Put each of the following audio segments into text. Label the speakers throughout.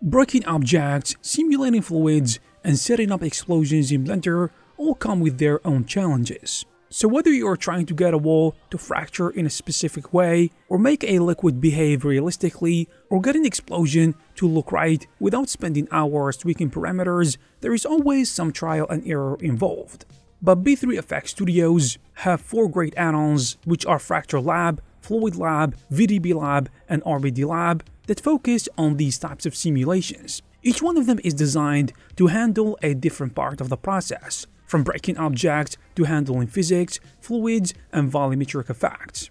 Speaker 1: Breaking objects, simulating fluids, and setting up explosions in Blender all come with their own challenges. So whether you are trying to get a wall to fracture in a specific way, or make a liquid behave realistically, or get an explosion to look right without spending hours tweaking parameters, there is always some trial and error involved. But B3FX Studios have four great add-ons which are Fracture Lab, Fluid Lab, VDB Lab, and RBD Lab that focus on these types of simulations. Each one of them is designed to handle a different part of the process, from breaking objects to handling physics, fluids, and volumetric effects.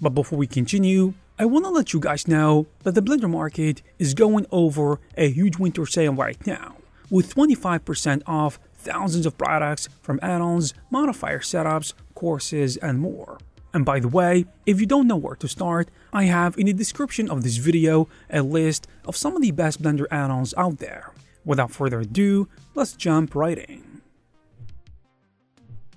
Speaker 1: But before we continue, I want to let you guys know that the Blender market is going over a huge winter sale right now, with 25% off thousands of products from add-ons, modifier setups, courses, and more. And by the way, if you don't know where to start, I have in the description of this video a list of some of the best Blender add-ons out there. Without further ado, let's jump right in.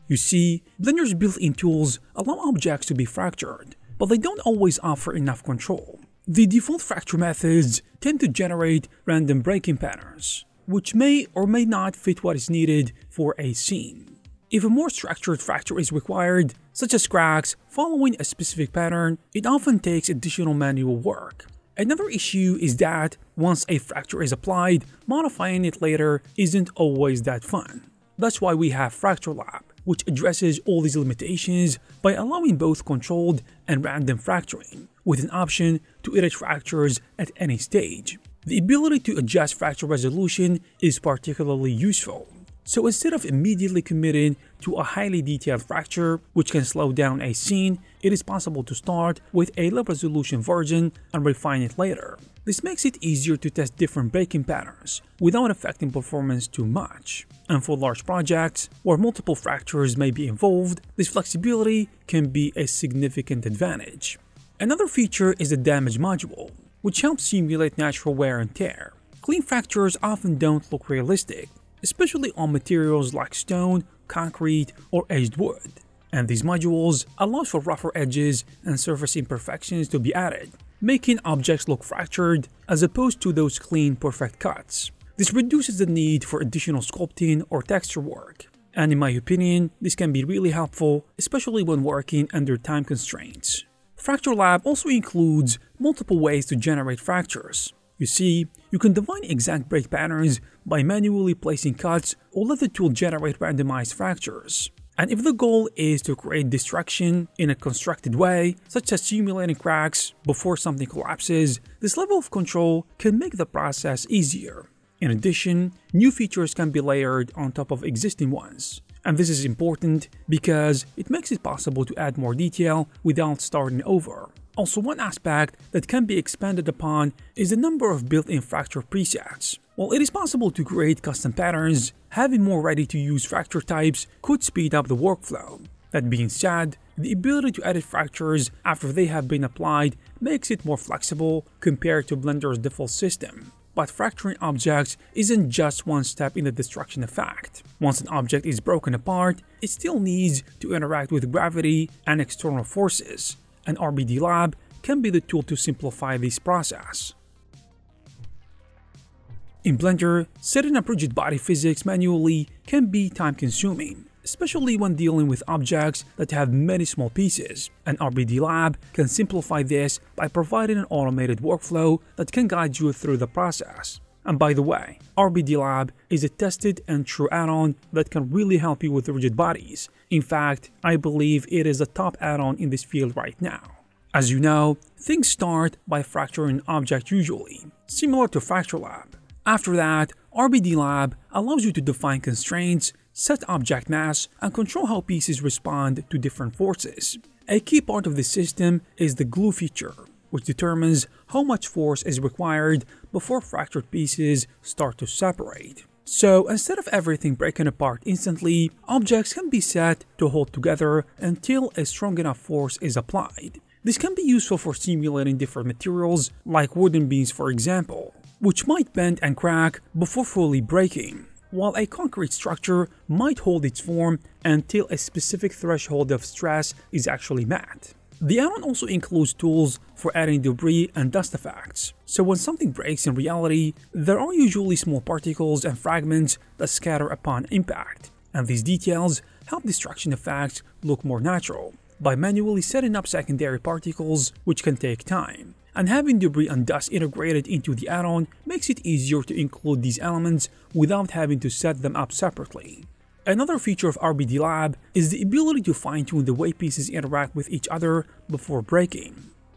Speaker 1: You see, Blender's built-in tools allow objects to be fractured, but they don't always offer enough control. The default fracture methods tend to generate random breaking patterns, which may or may not fit what is needed for a scene. If a more structured fracture is required, such as cracks following a specific pattern, it often takes additional manual work. Another issue is that once a fracture is applied, modifying it later isn't always that fun. That's why we have Fracture Lab, which addresses all these limitations by allowing both controlled and random fracturing, with an option to edit fractures at any stage. The ability to adjust fracture resolution is particularly useful. So instead of immediately committing to a highly detailed fracture, which can slow down a scene, it is possible to start with a low resolution version and refine it later. This makes it easier to test different breaking patterns without affecting performance too much. And for large projects, where multiple fractures may be involved, this flexibility can be a significant advantage. Another feature is the damage module, which helps simulate natural wear and tear. Clean fractures often don't look realistic, especially on materials like stone, concrete, or aged wood. And these modules allow for rougher edges and surface imperfections to be added, making objects look fractured as opposed to those clean, perfect cuts. This reduces the need for additional sculpting or texture work. And in my opinion, this can be really helpful, especially when working under time constraints. Fracture Lab also includes multiple ways to generate fractures, you see, you can define exact break patterns by manually placing cuts or let the tool generate randomized fractures. And if the goal is to create destruction in a constructed way, such as simulating cracks before something collapses, this level of control can make the process easier. In addition, new features can be layered on top of existing ones. And this is important because it makes it possible to add more detail without starting over. Also, one aspect that can be expanded upon is the number of built-in fracture presets. While it is possible to create custom patterns, having more ready-to-use fracture types could speed up the workflow. That being said, the ability to edit fractures after they have been applied makes it more flexible compared to Blender's default system. But fracturing objects isn't just one step in the destruction effect. Once an object is broken apart, it still needs to interact with gravity and external forces, and RBD Lab can be the tool to simplify this process. In Blender, setting up rigid body physics manually can be time consuming, especially when dealing with objects that have many small pieces, and RBD Lab can simplify this by providing an automated workflow that can guide you through the process. And by the way, RBD Lab is a tested and true add-on that can really help you with rigid bodies. In fact, I believe it is the top add-on in this field right now. As you know, things start by fracturing an object usually, similar to Fracture Lab. After that, RBD Lab allows you to define constraints, set object mass, and control how pieces respond to different forces. A key part of this system is the glue feature, which determines how much force is required before fractured pieces start to separate. So instead of everything breaking apart instantly, objects can be set to hold together until a strong enough force is applied. This can be useful for simulating different materials, like wooden beams for example, which might bend and crack before fully breaking, while a concrete structure might hold its form until a specific threshold of stress is actually met. The add-on also includes tools for adding debris and dust effects. So when something breaks in reality, there are usually small particles and fragments that scatter upon impact, and these details help destruction effects look more natural by manually setting up secondary particles, which can take time. And having debris and dust integrated into the add-on makes it easier to include these elements without having to set them up separately. Another feature of RBD Lab is the ability to fine-tune the way pieces interact with each other before breaking.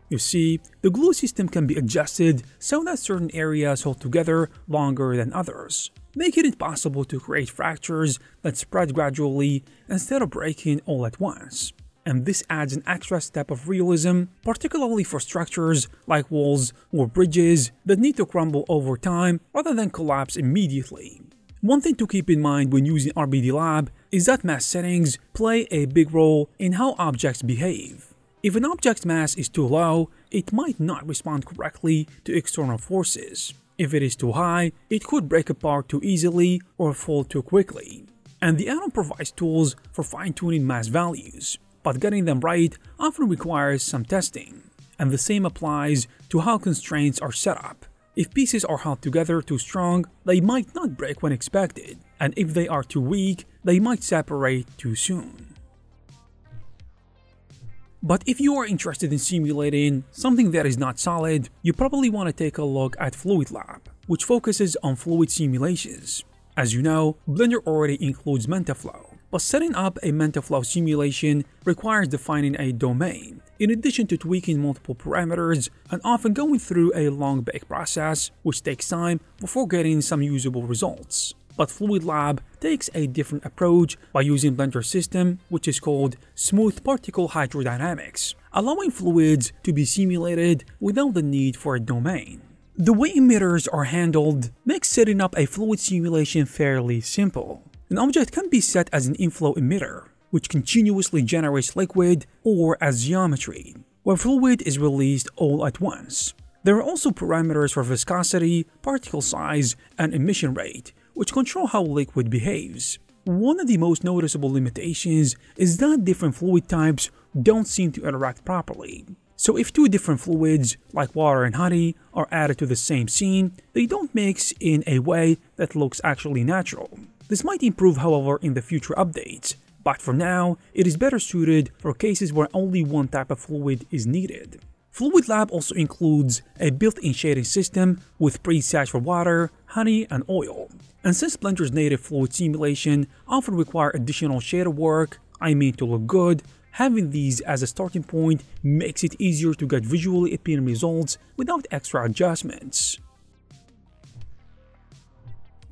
Speaker 1: You see, the glue system can be adjusted so that certain areas hold together longer than others, making it possible to create fractures that spread gradually instead of breaking all at once. And this adds an extra step of realism, particularly for structures like walls or bridges that need to crumble over time rather than collapse immediately. One thing to keep in mind when using RBD Lab is that mass settings play a big role in how objects behave. If an object's mass is too low, it might not respond correctly to external forces. If it is too high, it could break apart too easily or fall too quickly. And the add-on provides tools for fine-tuning mass values, but getting them right often requires some testing. And the same applies to how constraints are set up. If pieces are held together too strong, they might not break when expected, and if they are too weak, they might separate too soon. But if you are interested in simulating something that is not solid, you probably want to take a look at Fluid Lab, which focuses on fluid simulations. As you know, Blender already includes Mantaflow, but setting up a Mantaflow simulation requires defining a domain, in addition to tweaking multiple parameters and often going through a long bake process, which takes time before getting some usable results. But Fluid Lab takes a different approach by using Blender's system, which is called Smooth Particle Hydrodynamics, allowing fluids to be simulated without the need for a domain. The way emitters are handled makes setting up a fluid simulation fairly simple. An object can be set as an inflow emitter, which continuously generates liquid, or as geometry, where fluid is released all at once. There are also parameters for viscosity, particle size, and emission rate, which control how liquid behaves. One of the most noticeable limitations is that different fluid types don't seem to interact properly. So if two different fluids, like water and honey, are added to the same scene, they don't mix in a way that looks actually natural. This might improve however in the future updates, but for now, it is better suited for cases where only one type of fluid is needed. Fluid Lab also includes a built-in shading system with presets for water, honey, and oil. And since Blender's native fluid simulation often require additional shader work, I mean to look good, having these as a starting point makes it easier to get visually appealing results without extra adjustments.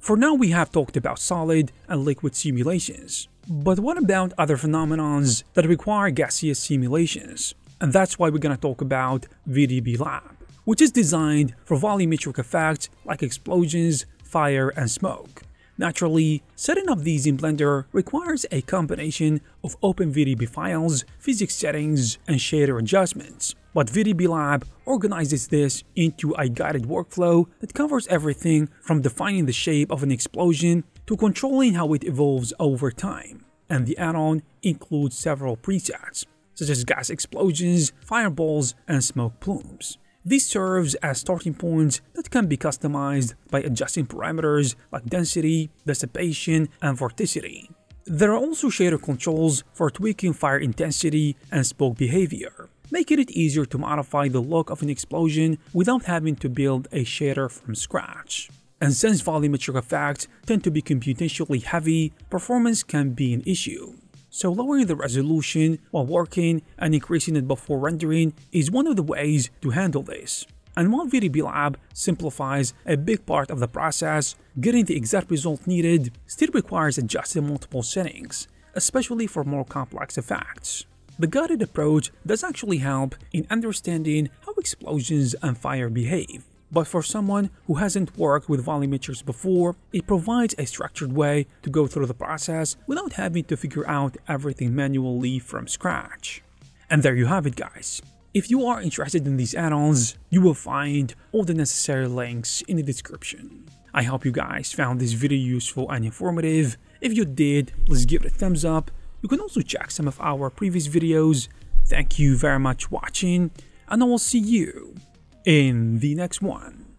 Speaker 1: For now we have talked about solid and liquid simulations, but what about other phenomenons that require gaseous simulations? And that's why we're gonna talk about VDB Lab, which is designed for volumetric effects like explosions, fire, and smoke. Naturally, setting up these in Blender requires a combination of OpenVDB files, physics settings, and shader adjustments. But VDB Lab organizes this into a guided workflow that covers everything from defining the shape of an explosion to controlling how it evolves over time. And the add-on includes several presets, such as gas explosions, fireballs, and smoke plumes. This serves as starting points that can be customized by adjusting parameters like density, dissipation, and vorticity. There are also shader controls for tweaking fire intensity and smoke behavior, making it easier to modify the look of an explosion without having to build a shader from scratch. And since volumetric effects tend to be computationally heavy, performance can be an issue. So lowering the resolution while working and increasing it before rendering is one of the ways to handle this. And while VDB Lab simplifies a big part of the process, getting the exact result needed still requires adjusting multiple settings, especially for more complex effects. The guided approach does actually help in understanding how explosions and fire behave, but for someone who hasn't worked with volumetrics before, it provides a structured way to go through the process without having to figure out everything manually from scratch. And there you have it guys. If you are interested in these add-ons, you will find all the necessary links in the description. I hope you guys found this video useful and informative. If you did, please give it a thumbs up. You can also check some of our previous videos Thank you very much for watching, and I will see you in the next one.